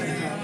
Okay.